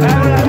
Thank